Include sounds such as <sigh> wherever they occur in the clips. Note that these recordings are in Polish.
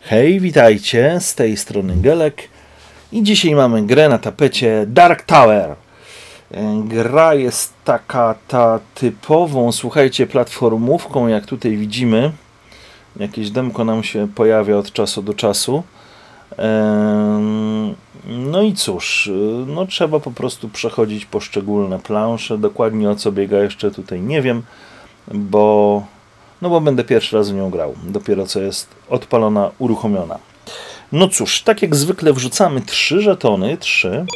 Hej, witajcie, z tej strony Gelek i dzisiaj mamy grę na tapecie Dark Tower. E, Gra jest taka ta typową, słuchajcie, platformówką, jak tutaj widzimy. Jakieś demko nam się pojawia od czasu do czasu. Em, No i cóż, y, no trzeba po prostu przechodzić poszczególne plansze. Dokładnie o co biega jeszcze tutaj nie wiem, bo no bo będę pierwszy raz w nią grał. Dopiero co jest odpalona, uruchomiona. No cóż, tak jak zwykle wrzucamy trzy żetony. Trzy.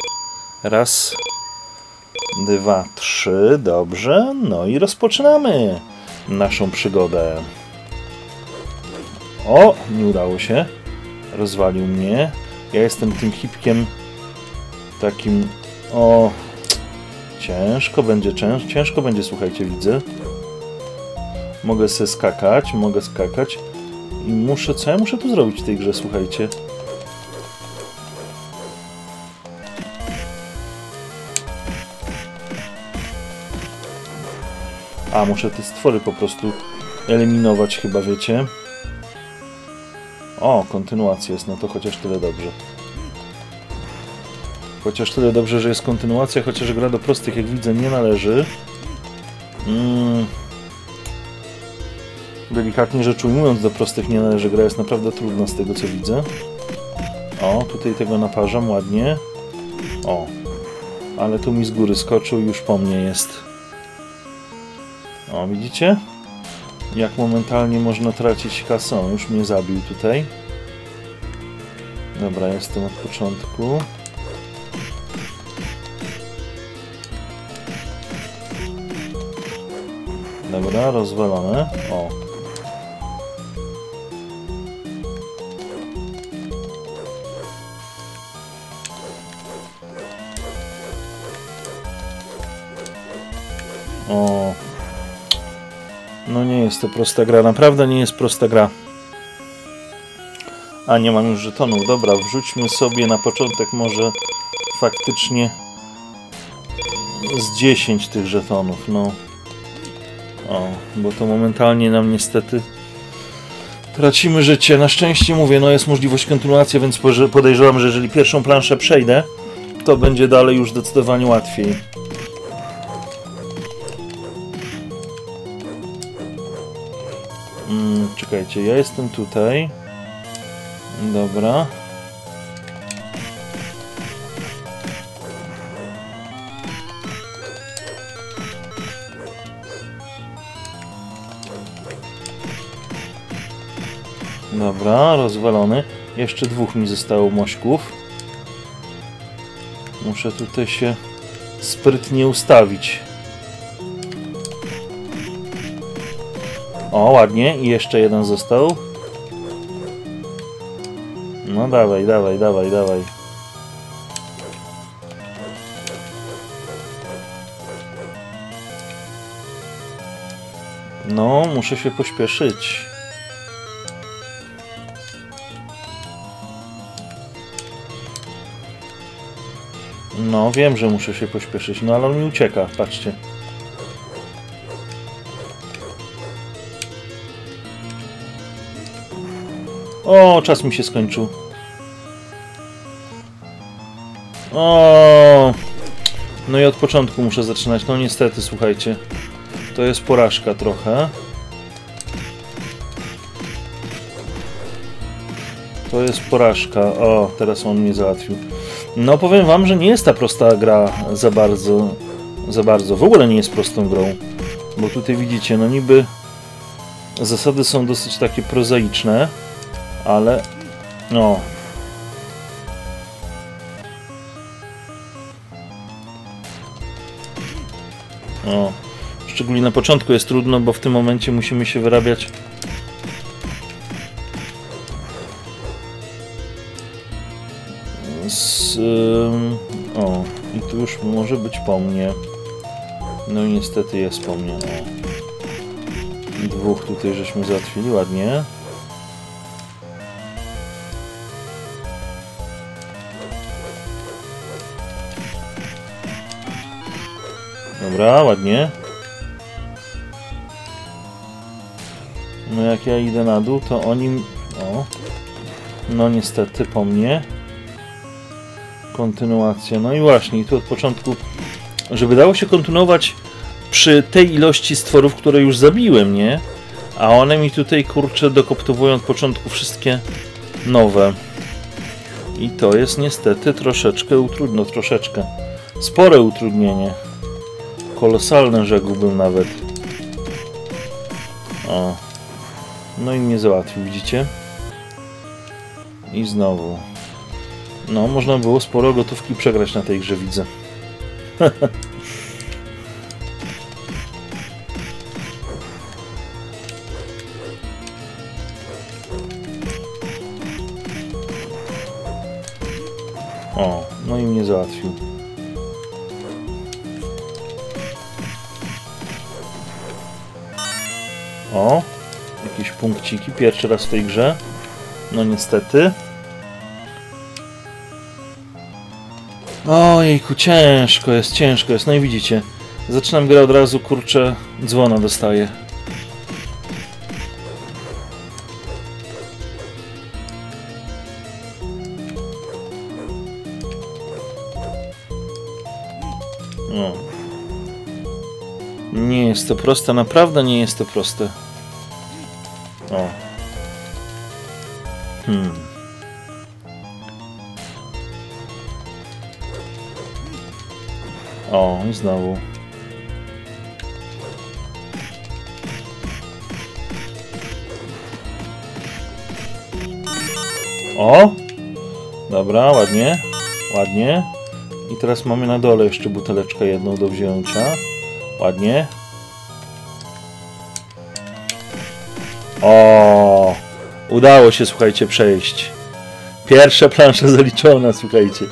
Raz, dwa, trzy. Dobrze. No i rozpoczynamy naszą przygodę. O, nie udało się. Rozwalił mnie. Ja jestem tym hipkiem takim... O, ciężko będzie, cięż, ciężko będzie, słuchajcie, widzę. Mogę sobie skakać, mogę skakać. I muszę, co ja muszę tu zrobić w tej grze, słuchajcie? A, muszę te stwory po prostu eliminować chyba, wiecie? O, kontynuacja jest, no to chociaż tyle dobrze. Chociaż tyle dobrze, że jest kontynuacja, chociaż gra do prostych, jak widzę, nie należy. Mm. Delikatnie rzecz ujmując, do prostych nie należy. Gra jest naprawdę trudna z tego, co widzę. O, tutaj tego naparzam ładnie. O, ale tu mi z góry skoczył już po mnie jest. O, widzicie? Jak momentalnie można tracić kasę. O, Już mnie zabił tutaj. Dobra, jestem od początku. Dobra, rozwalone. O. O. No nie jest to prosta gra, naprawdę nie jest prosta gra. A nie mam już żetonów. Dobra, wrzućmy sobie na początek może faktycznie z 10 tych żetonów, no. O, bo to momentalnie nam niestety tracimy życie. Na szczęście mówię, no jest możliwość kontynuacji, więc podejrzewam, że jeżeli pierwszą planszę przejdę, to będzie dalej już zdecydowanie łatwiej. Mm, czekajcie, ja jestem tutaj. Dobra. Dobra, rozwalony. Jeszcze dwóch mi zostało mośków. Muszę tutaj się sprytnie ustawić. O, ładnie. I jeszcze jeden został. No dawaj, dawaj, dawaj, dawaj. No, muszę się pośpieszyć. No, wiem, że muszę się pośpieszyć, no ale on mi ucieka, patrzcie. O, czas mi się skończył. O, no i od początku muszę zaczynać. No niestety, słuchajcie. To jest porażka trochę. To jest porażka. O, teraz on mnie załatwił. No powiem wam, że nie jest ta prosta gra za bardzo. Za bardzo. W ogóle nie jest prostą grą. Bo tutaj widzicie, no niby zasady są dosyć takie prozaiczne, ale no. O. Szczególnie na początku jest trudno, bo w tym momencie musimy się wyrabiać z... O, i tu już może być po mnie. No i niestety jest po mnie. O. Dwóch tutaj żeśmy załatwili ładnie. Dobra, ładnie. No jak ja idę na dół, to oni... O. No niestety po mnie. Kontynuacja. No i właśnie, i tu od początku, żeby dało się kontynuować przy tej ilości stworów, które już zabiłem, nie? A one mi tutaj, kurczę, dokoptowują od początku wszystkie nowe. I to jest niestety troszeczkę utrudno, troszeczkę. Spore utrudnienie. Kolosalne rzekłbym nawet. O. No i mnie załatwił, widzicie? I znowu. No, można było sporo gotówki przegrać na tej grze, widzę. <laughs> O, no i mnie załatwił. O, jakieś punkciki. Pierwszy raz w tej grze. No niestety. Ojejku, ciężko jest, ciężko jest. No i widzicie, zaczynam grę od razu, kurczę, dzwona dostaję. Jest to proste, naprawdę nie jest to proste. O. Hmm. O, i znowu. O! Dobra, ładnie. Ładnie. I teraz mamy na dole jeszcze buteleczkę jedną do wzięcia. Ładnie. O! Udało się, słuchajcie, przejść. Pierwsza plansza <laughs> zaliczona, słuchajcie.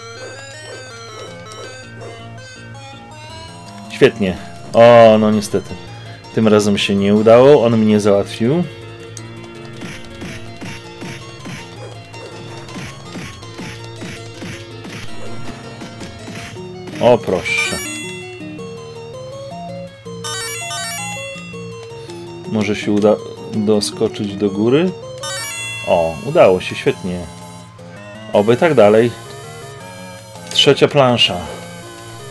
Świetnie. O, no niestety. Tym razem się nie udało. On mnie załatwił. O, proszę. Może się uda doskoczyć do góry? O, udało się, świetnie. Oby tak dalej. Trzecia plansza.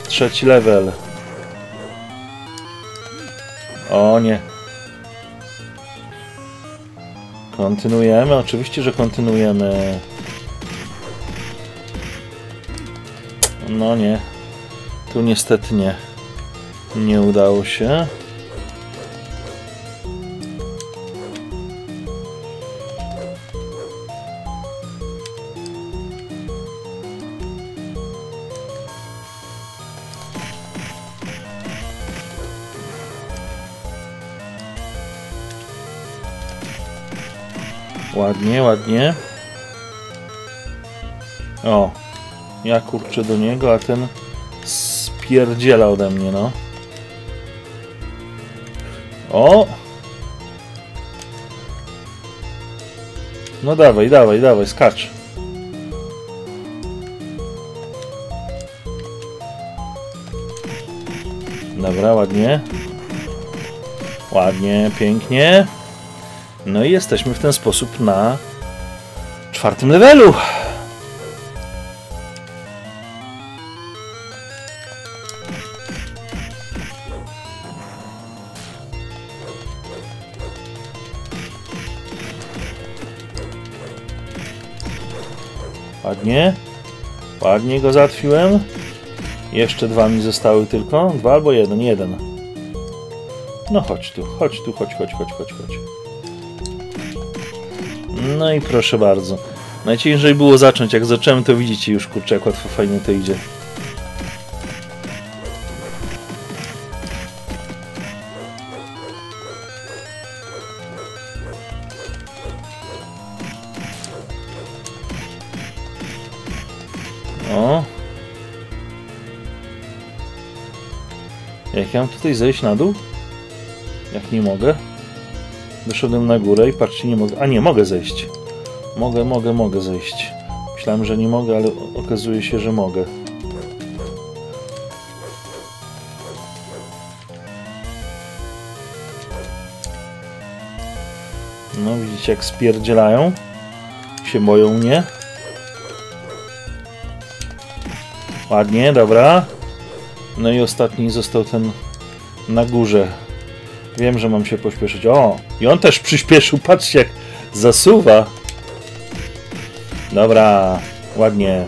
Trzeci level. O nie. Kontynuujemy, oczywiście, że kontynuujemy. No nie. Tu niestety nie. Nie udało się. Ładnie, ładnie. O, ja kurczę do niego, a ten spierdziela ode mnie, no. O! No dawaj, dawaj, dawaj, skacz. Dobra, ładnie. Ładnie, pięknie. No i jesteśmy w ten sposób na czwartym levelu. Ładnie. Ładnie go załatwiłem. Jeszcze dwa mi zostały tylko. Dwa albo jeden? Jeden. No chodź tu, chodź tu, chodź, chodź, chodź, chodź, chodź. No i proszę bardzo. Najciężej było zacząć. Jak zacząłem, to widzicie już, kurczę, jak łatwo fajnie to idzie. O. Jak ja mam tutaj zejść na dół? Jak nie mogę? Wyszedłem na górę i patrzcie, nie mogę. A nie, mogę zejść. Mogę, mogę, mogę zejść. Myślałem, że nie mogę, ale okazuje się, że mogę. No, widzicie, jak spierdzielają. się boją mnie. Ładnie, dobra. No i ostatni został ten na górze. Wiem, że mam się pośpieszyć. O, i on też przyspieszył. Patrzcie, jak zasuwa. Dobra, ładnie.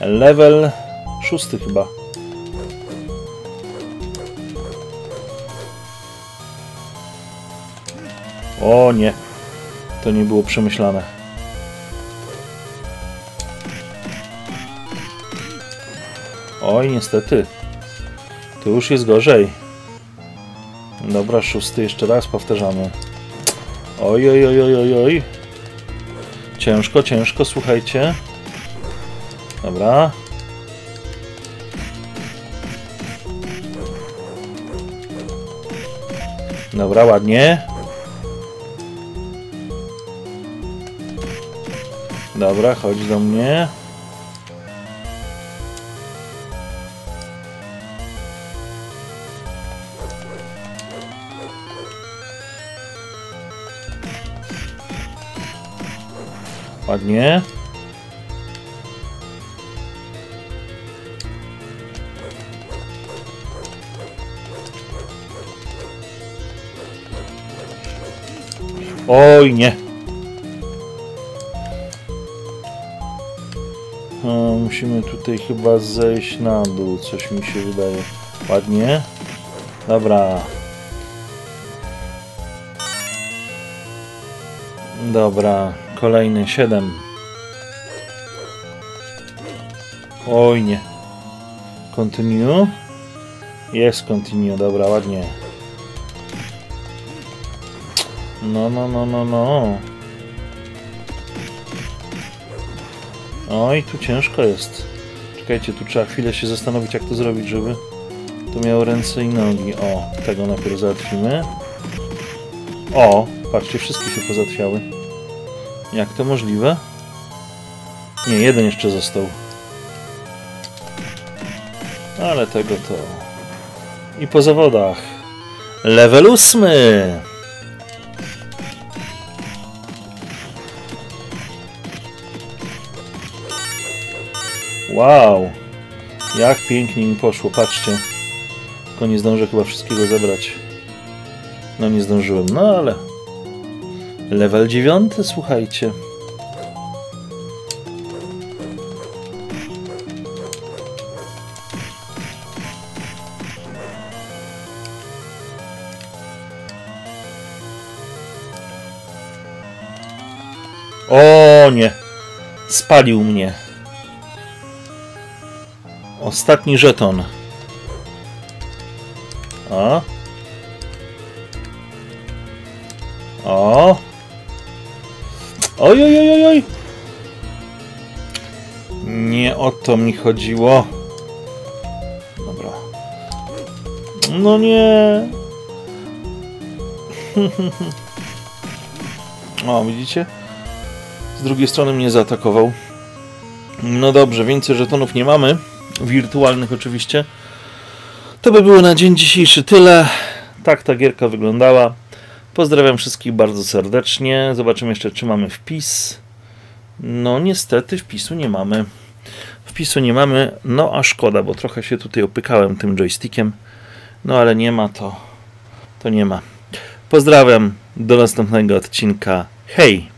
Level szósty chyba. O nie, to nie było przemyślane. Oj, niestety. Tu już jest gorzej. Dobra, szósty jeszcze raz powtarzamy. Oj, oj, oj, oj, oj, oj. Ciężko, ciężko, słuchajcie. Dobra. Dobra, ładnie. Dobra, chodź do mnie. Ładnie. Oj, nie. No, musimy tutaj chyba zejść na dół, coś mi się wydaje. Ładnie. Dobra. Dobra, kolejny 7. Oj nie. Continue. Jest continue, dobra, ładnie. No, no, no, no, no. Oj, tu ciężko jest. Czekajcie, tu trzeba chwilę się zastanowić, jak to zrobić, żeby to miało ręce i nogi. O, tego najpierw załatwimy. O, patrzcie, wszystkie się pozatwiały. Jak to możliwe? Nie, jeden jeszcze został. Ale tego to... I po zawodach. Level ósmy! Wow! Jak pięknie mi poszło, patrzcie. Tylko nie zdążę chyba wszystkiego zebrać. No nie zdążyłem, no ale... Level dziewiąty, słuchajcie. O nie! Spalił mnie. Ostatni żeton. O. O. Oj, oj, oj, oj. Nie o to mi chodziło. Dobra. No nie. <laughs> O, widzicie? Z drugiej strony mnie zaatakował. No dobrze, więcej żetonów nie mamy. Wirtualnych oczywiście. To by było na dzień dzisiejszy tyle. Tak ta gierka wyglądała. Pozdrawiam wszystkich bardzo serdecznie. Zobaczymy jeszcze, czy mamy wpis. No niestety wpisu nie mamy. Wpisu nie mamy, no a szkoda, bo trochę się tutaj opykałem tym joystickiem. No ale nie ma to, to nie ma. Pozdrawiam, do następnego odcinka. Hej!